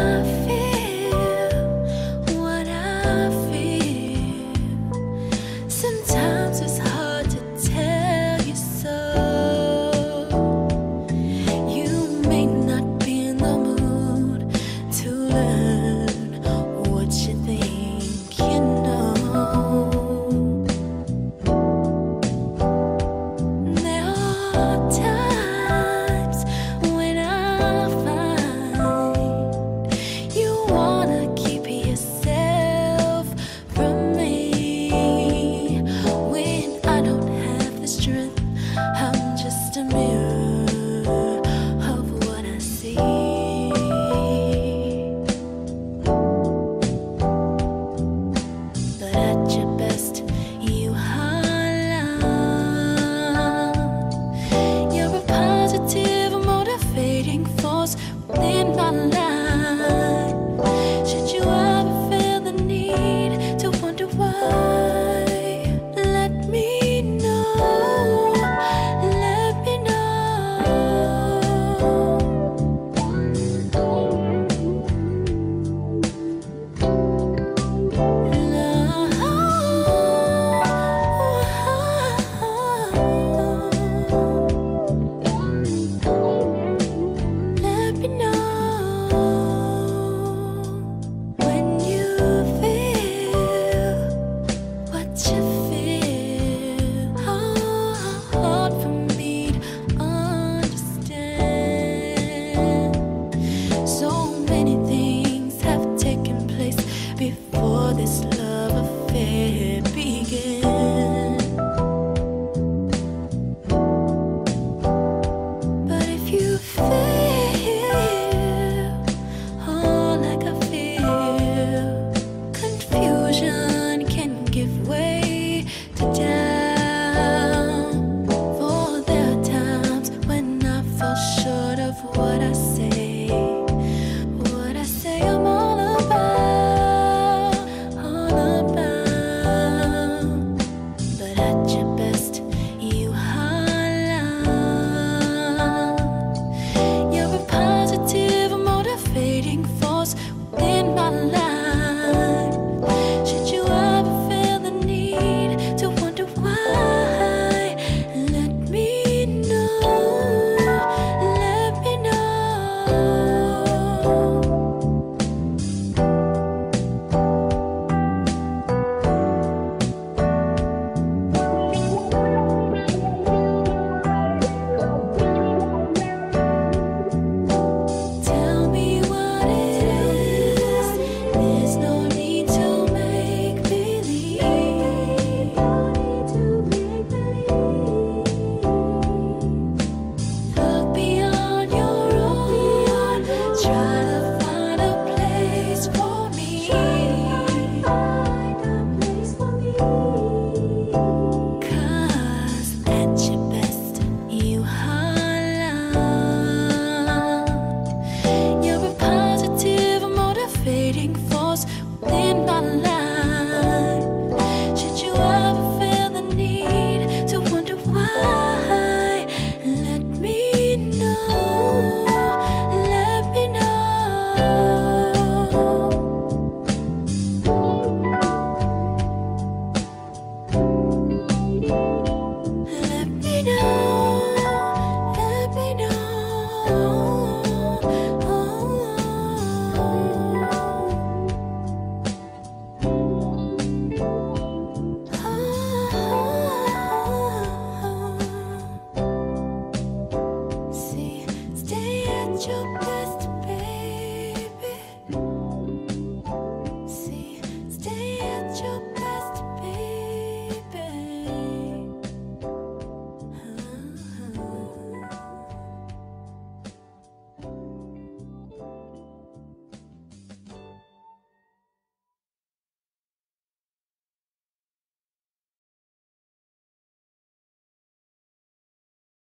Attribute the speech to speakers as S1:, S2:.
S1: what Say.